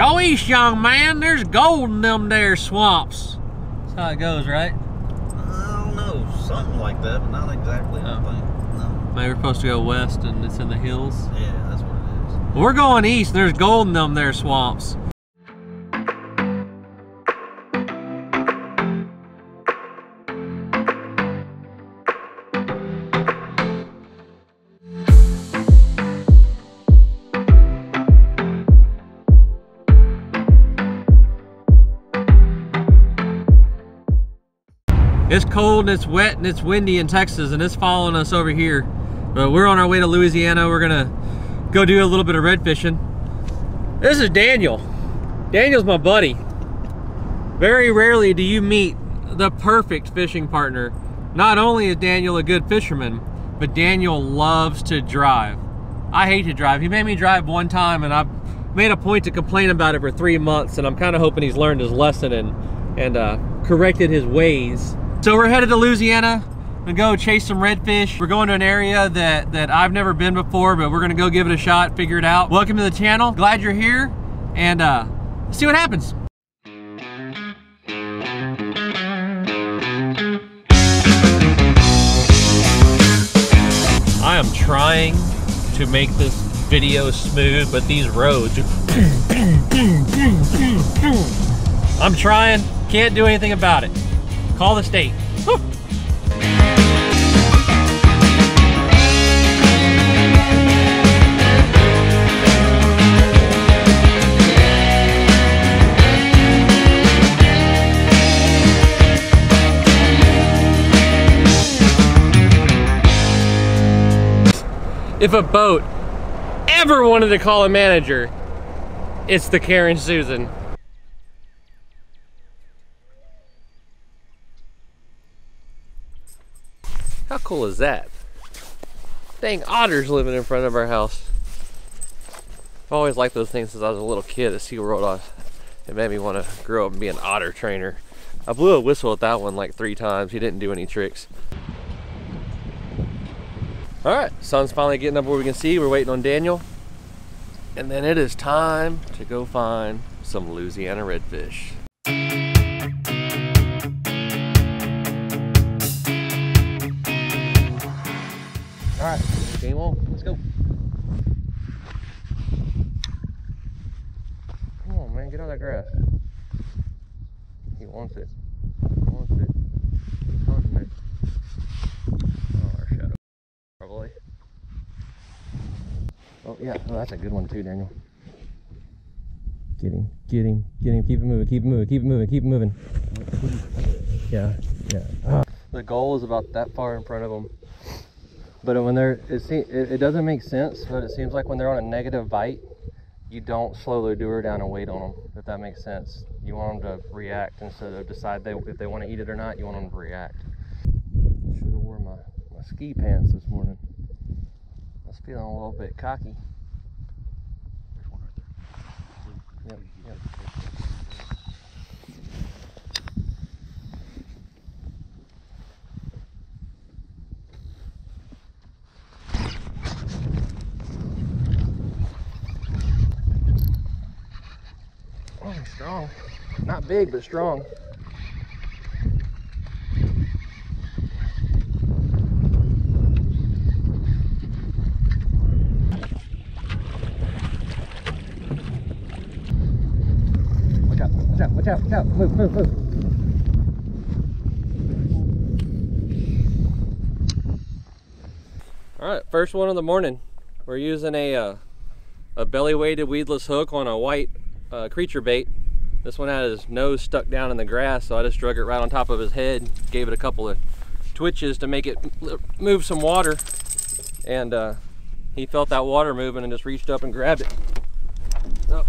Go east, young man. There's gold in them there swamps. That's how it goes, right? I don't know, something like that, but not exactly. I Oh. think. No. Maybe we're supposed to go west and it's in the hills. Yeah, that's what it is. We're going east. There's gold in them there swamps. It's cold and it's wet and it's windy in Texas and it's following us over here. But we're on our way to Louisiana. We're gonna go do a little bit of red fishing. This is Daniel. Daniel's my buddy. Very rarely do you meet the perfect fishing partner. Not only is Daniel a good fisherman, but Daniel loves to drive. I hate to drive. He made me drive one time and I've made a point to complain about it for three months and I'm kind of hoping he's learned his lesson and, and uh, corrected his ways. So we're headed to Louisiana and go chase some redfish. We're going to an area that, that I've never been before, but we're gonna go give it a shot, figure it out. Welcome to the channel. Glad you're here and uh, see what happens. I am trying to make this video smooth, but these roads. I'm trying, can't do anything about it. Call the state. If a boat ever wanted to call a manager, it's the Karen Susan. How cool is that? Dang, otters living in front of our house. I've always liked those things since I was a little kid at SeaWorld. It made me want to grow up and be an otter trainer. I blew a whistle at that one like three times. He didn't do any tricks. All right, sun's finally getting up where we can see. We're waiting on Daniel. And then it is time to go find some Louisiana redfish. On. Let's go. Come on, man, get of that grass. He wants it. He wants it. It. Oh, our shadow. Probably. Oh, yeah. Oh, that's a good one, too, Daniel. Get him. Get him. Get him. Keep it moving. Keep it moving. Keep it moving. Keep it moving. Yeah. Yeah. Ah. The goal is about that far in front of them. But when they're, it, se- it, it doesn't make sense, but it seems like when they're on a negative bite, you don't slow the lure down and wait on them, if that makes sense. You want them to react instead of decide they, if they want to eat it or not, you want them to react. I should have wore my, my ski pants this morning. I was feeling a little bit cocky. Yep, yep. Oh, he's strong. Not big, but strong. Watch out, watch out, watch out, watch out. Move, move, move. All right, first one of the morning. We're using a uh, a belly weighted weedless hook on a white uh, creature bait. This one had his nose stuck down in the grass, so I just drug it right on top of his head, gave it a couple of twitches to make it move some water, and uh, he felt that water moving and just reached up and grabbed it. So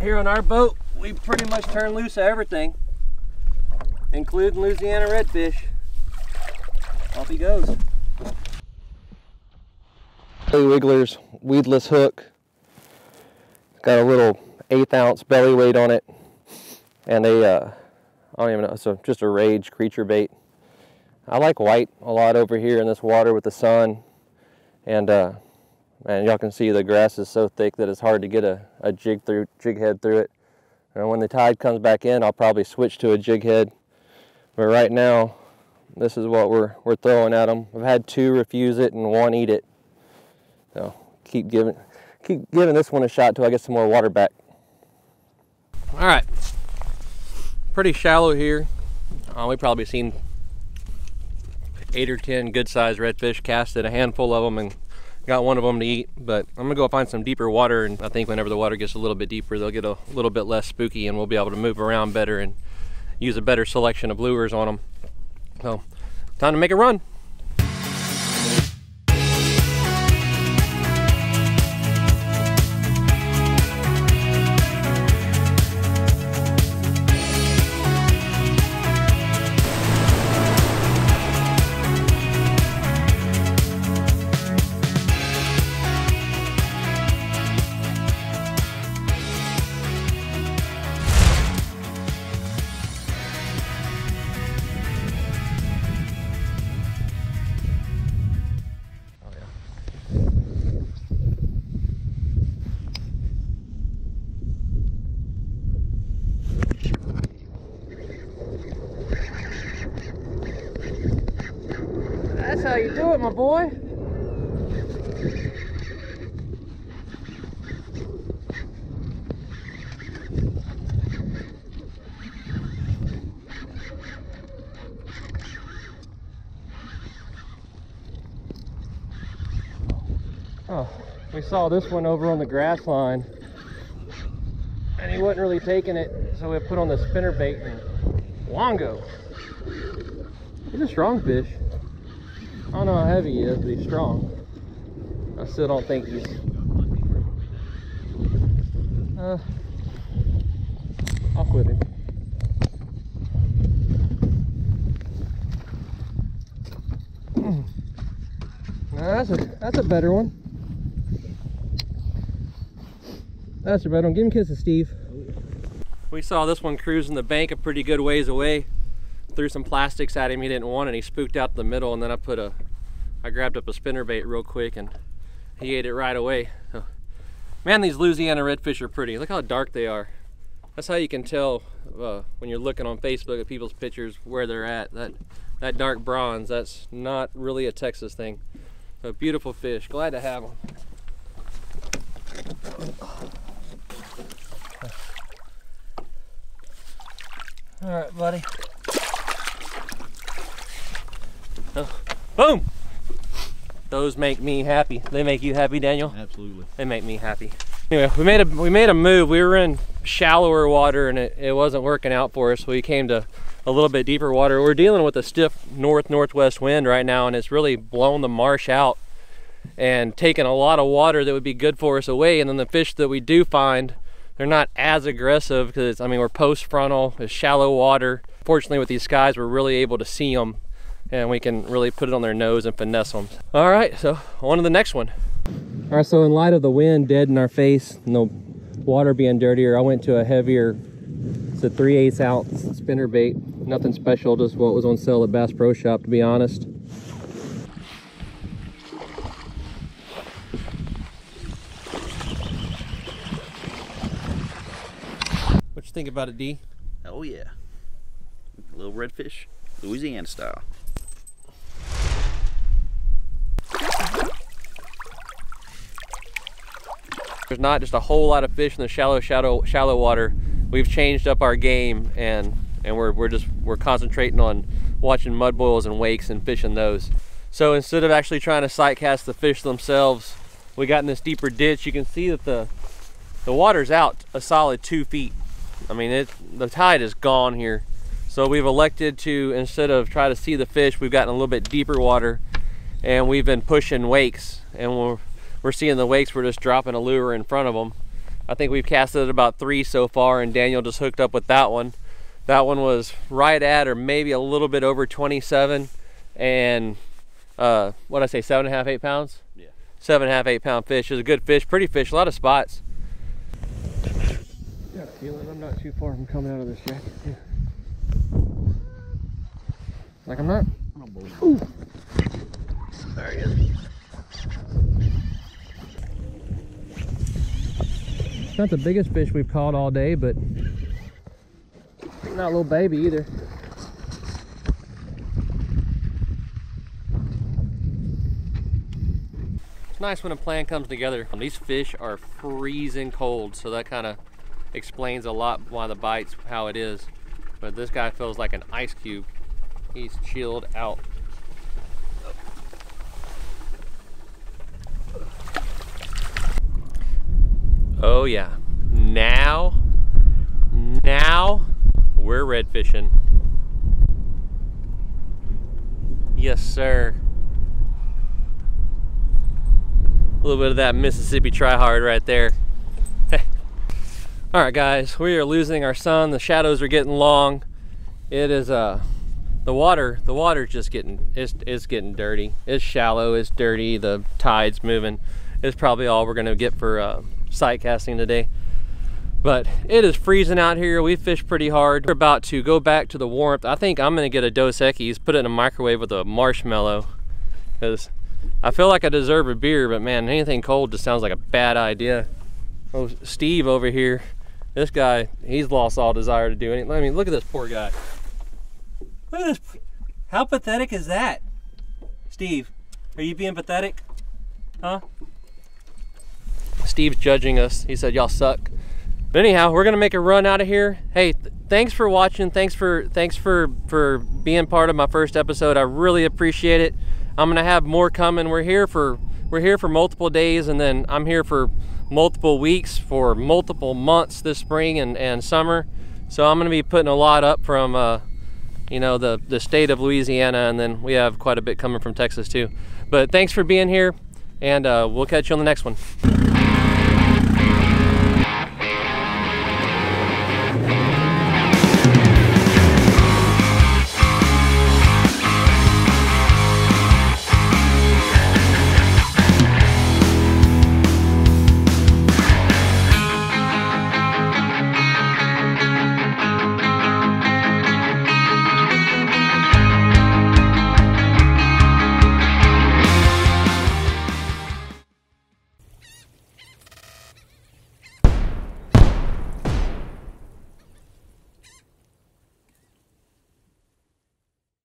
here on our boat, we pretty much turn loose of everything, including Louisiana redfish. Off he goes. Wiggler's weedless hook. Got a little eighth ounce belly weight on it, and a uh, I don't even know. So just a rage creature bait. I like white a lot over here in this water with the sun, and uh, man, y'all can see the grass is so thick that it's hard to get a, a jig through jig head through it. And when the tide comes back in, I'll probably switch to a jig head. But right now, this is what we're, we're throwing at them. I've had two refuse it and one eat it. So keep giving, keep giving this one a shot till I get some more water back. All right, pretty shallow here. Uh, we've probably seen eight or 10 good sized redfish casted, a handful of them and got one of them to eat. But I'm gonna go find some deeper water and I think whenever the water gets a little bit deeper, they'll get a little bit less spooky and we'll be able to move around better and use a better selection of lures on them. So time to make a run. How you do it, my boy. Oh, we saw this one over on the grass line and he wasn't really taking it, so we put on the spinner bait and Longo. He's a strong fish. I don't know how heavy he is, but he's strong. I still don't think he's. Uh, I'll quit him. That's a that's a better one. That's a better one. Give him kisses, Steve. We saw this one cruising the bank a pretty good ways away threw some plastics at him he didn't want and he spooked out the middle and then I put a I grabbed up a spinner bait real quick and he ate it right away. Man these Louisiana redfish are pretty. Look how dark they are. That's how you can tell uh, when you're looking on Facebook at people's pictures where they're at. That that dark bronze that's not really a Texas thing. So beautiful fish. Glad to have them all right buddy. Oh, boom! Those make me happy. They make you happy, Daniel? Absolutely. They make me happy. Anyway, we made a we made a move. We were in shallower water and it, it wasn't working out for us. We came to a little bit deeper water. We're dealing with a stiff north northwest wind right now and it's really blown the marsh out and taken a lot of water that would be good for us away. And then the fish that we do find, they're not as aggressive because I mean we're post frontal, it's shallow water. Fortunately with these guys, we're really able to see them and we can really put it on their nose and finesse them. All right, so on to the next one. All right, so in light of the wind dead in our face and the water being dirtier, I went to a heavier, it's a 3 8 ounce spinner bait. Nothing special, just what was on sale at Bass Pro Shop, to be honest. What you think about it, D? Oh yeah. A little redfish, Louisiana style. Not just a whole lot of fish in the shallow, shallow, shallow water. We've changed up our game and and we're, we're just we're concentrating on watching mud boils and wakes and fishing those. So instead of actually trying to sight cast the fish themselves, we got in this deeper ditch. You can see that the the water's out a solid two feet. I mean, it the tide is gone here. So we've elected to instead of try to see the fish, we've gotten a little bit deeper water, and we've been pushing wakes, and we're we're seeing the wakes. We're just dropping a lure in front of them. I think we've casted about three so far, and Daniel just hooked up with that one. That one was right at or maybe a little bit over 27, and uh, what I say, seven and a half, eight pounds. Yeah. Seven and a half, eight pound fish. It's a good fish, pretty fish, a lot of spots. Yeah, a feeling I'm not too far from coming out of this jacket too. Like I'm not. Oh. Ooh. There he is. Not the biggest fish we've caught all day, but Not a little baby either. It's nice when a plan comes together. These fish are freezing cold, so that kind of explains a lot why the bite's how it is. But this guy feels like an ice cube. He's chilled out. Oh yeah. Now, now we're red fishing. Yes, sir. A little bit of that Mississippi try hard right there. All right, guys, we are losing our sun. The shadows are getting long. It is uh, the water. The water's just getting it's it's getting dirty. It's shallow. It's dirty. The tide's moving. It's probably all we're gonna get for uh, sight casting today. But it is freezing out here. We fished pretty hard. We're about to go back to the warmth. I think I'm gonna get a Dos Equis, put it in a microwave with a marshmallow, because I feel like I deserve a beer, but man, anything cold just sounds like a bad idea. Oh, Steve over here, this guy, he's lost all desire to do anything. I mean, look at this poor guy. Look at this. How pathetic is that? Steve, are you being pathetic? Huh? Steve's judging us. He said, y'all suck. But anyhow, we're gonna make a run out of here. Hey, th thanks for watching. Thanks for thanks for for being part of my first episode. I really appreciate it. I'm gonna have more coming. We're here for we're here for multiple days, and then I'm here for multiple weeks for multiple months this spring and, and summer. So I'm gonna be putting a lot up from uh, you know the the state of Louisiana, and then we have quite a bit coming from Texas too. But thanks for being here, and uh, we'll catch you on the next one.